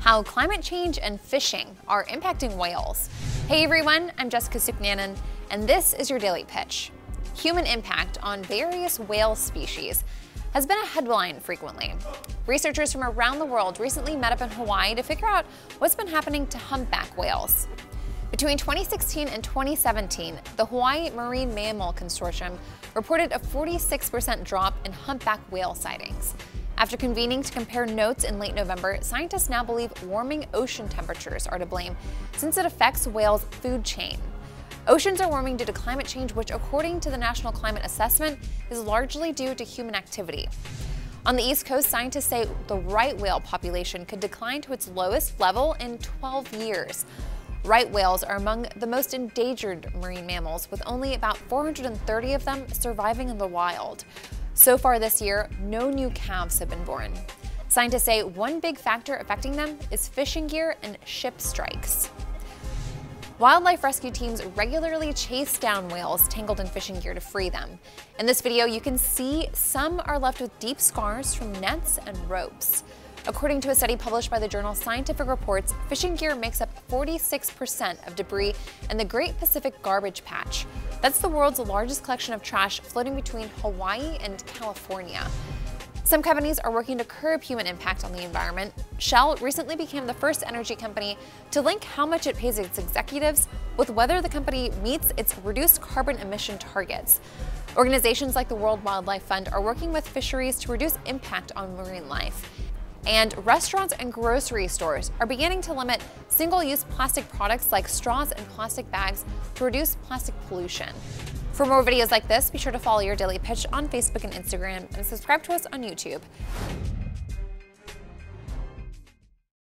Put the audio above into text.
how climate change and fishing are impacting whales. Hey everyone, I'm Jessica Suknanen, and this is your Daily Pitch. Human impact on various whale species has been a headline frequently. Researchers from around the world recently met up in Hawaii to figure out what's been happening to humpback whales. Between 2016 and 2017, the Hawaii Marine Mammal Consortium reported a 46% drop in humpback whale sightings. After convening to compare notes in late November, scientists now believe warming ocean temperatures are to blame since it affects whales' food chain. Oceans are warming due to climate change, which, according to the National Climate Assessment, is largely due to human activity. On the East Coast, scientists say the right whale population could decline to its lowest level in 12 years. Right whales are among the most endangered marine mammals, with only about 430 of them surviving in the wild. So far this year, no new calves have been born. Scientists say one big factor affecting them is fishing gear and ship strikes. Wildlife rescue teams regularly chase down whales tangled in fishing gear to free them. In this video, you can see some are left with deep scars from nets and ropes. According to a study published by the journal Scientific Reports, fishing gear makes up 46% of debris in the Great Pacific Garbage Patch. That's the world's largest collection of trash floating between Hawaii and California. Some companies are working to curb human impact on the environment. Shell recently became the first energy company to link how much it pays its executives with whether the company meets its reduced carbon emission targets. Organizations like the World Wildlife Fund are working with fisheries to reduce impact on marine life. And restaurants and grocery stores are beginning to limit single-use plastic products like straws and plastic bags to reduce plastic pollution. For more videos like this, be sure to follow Your Daily Pitch on Facebook and Instagram and subscribe to us on YouTube.